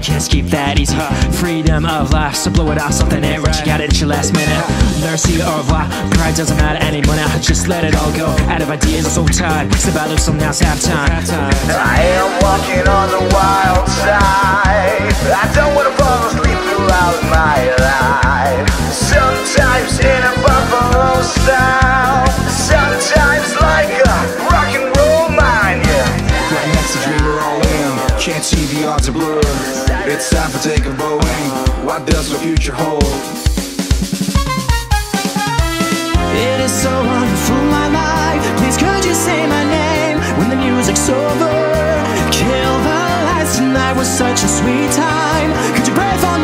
You can't skip that easy. Freedom of life, so blow it off, something ain't right. You got it at your last minute. Mercy or revoir, pride doesn't matter anymore now. Just let it all go. Out of ideas, I'm so tired. Step out of some now's half time. I am Can't see the odds are blurred. It's time for taking Boeing. What does the future hold? It is so wonderful, my life. Please, could you say my name when the music's over? Kill the lights tonight was such a sweet time. Could you pray for